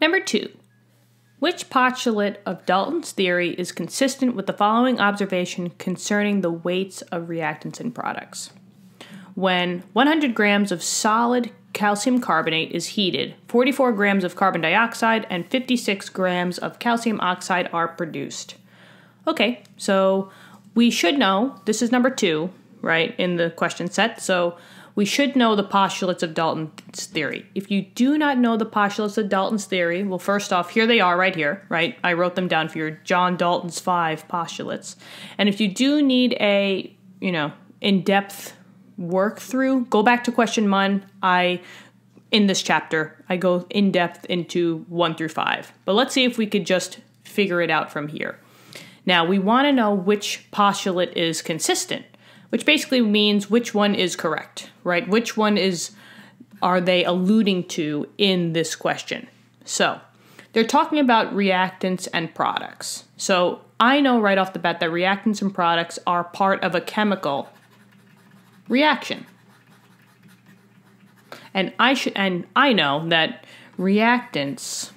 Number two, which postulate of Dalton's theory is consistent with the following observation concerning the weights of reactants and products? When 100 grams of solid calcium carbonate is heated, 44 grams of carbon dioxide and 56 grams of calcium oxide are produced. Okay, so we should know this is number two, right, in the question set. So we should know the postulates of Dalton's theory. If you do not know the postulates of Dalton's theory, well, first off, here they are right here, right? I wrote them down for your John Dalton's five postulates. And if you do need a, you know, in depth work through, go back to question one. I, in this chapter, I go in depth into one through five. But let's see if we could just figure it out from here. Now, we want to know which postulate is consistent which basically means which one is correct, right? Which one is are they alluding to in this question? So, they're talking about reactants and products. So, I know right off the bat that reactants and products are part of a chemical reaction. And I should and I know that reactants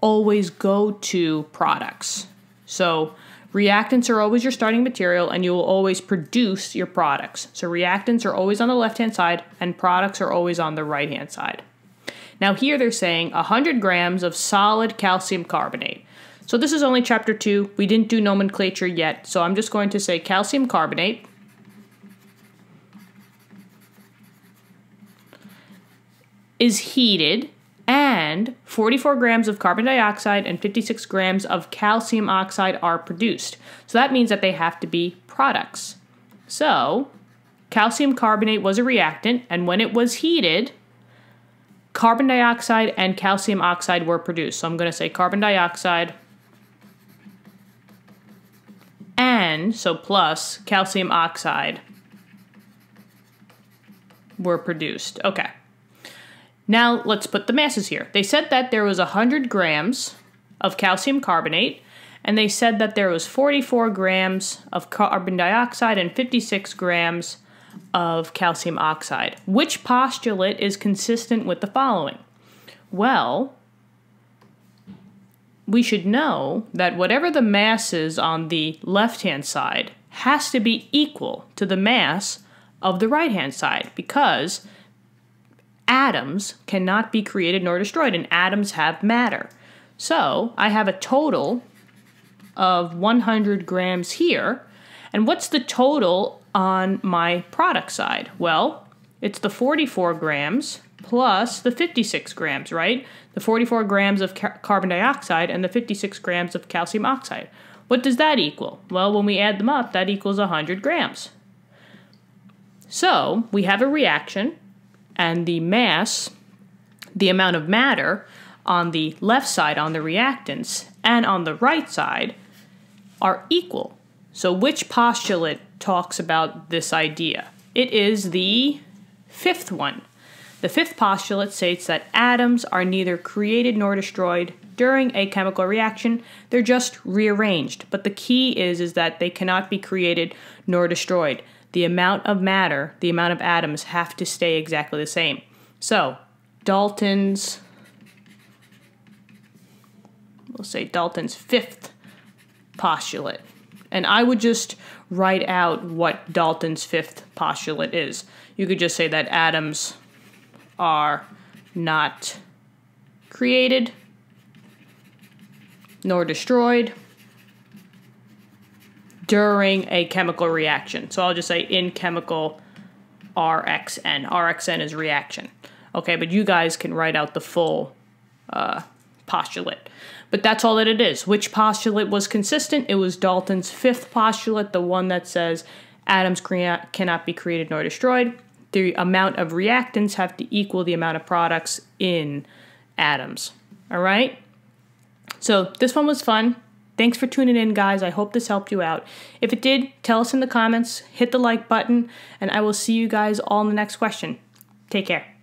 always go to products. So, Reactants are always your starting material and you will always produce your products. So reactants are always on the left hand side and products are always on the right hand side. Now, here they're saying 100 grams of solid calcium carbonate. So this is only chapter 2. We didn't do nomenclature yet, so I'm just going to say calcium carbonate. Is heated and 44 grams of carbon dioxide and 56 grams of calcium oxide are produced. So that means that they have to be products. So, calcium carbonate was a reactant, and when it was heated, carbon dioxide and calcium oxide were produced. So I'm going to say carbon dioxide and, so plus, calcium oxide were produced. Okay. Now let's put the masses here. They said that there was 100 grams of calcium carbonate, and they said that there was 44 grams of carbon dioxide and 56 grams of calcium oxide. Which postulate is consistent with the following? Well, we should know that whatever the mass is on the left hand side has to be equal to the mass of the right hand side because atoms cannot be created nor destroyed, and atoms have matter. So I have a total of 100 grams here. And what's the total on my product side? Well, it's the 44 grams plus the 56 grams, right? The 44 grams of ca carbon dioxide and the 56 grams of calcium oxide. What does that equal? Well, when we add them up, that equals 100 grams. So we have a reaction and the mass, the amount of matter on the left side on the reactants and on the right side are equal. So, which postulate talks about this idea? It is the fifth one. The fifth postulate states that atoms are neither created nor destroyed during a chemical reaction, they're just rearranged. But the key is, is that they cannot be created nor destroyed the amount of matter, the amount of atoms have to stay exactly the same. So, Dalton's, we'll say Dalton's fifth postulate. And I would just write out what Dalton's fifth postulate is. You could just say that atoms are not created nor destroyed during a chemical reaction. So I'll just say in chemical RXN. RXN is reaction. Okay, but you guys can write out the full uh, postulate. But that's all that it is. Which postulate was consistent? It was Dalton's fifth postulate, the one that says atoms cannot be created nor destroyed. The amount of reactants have to equal the amount of products in atoms. All right? So this one was fun. Thanks for tuning in, guys. I hope this helped you out. If it did, tell us in the comments, hit the like button, and I will see you guys all in the next question. Take care.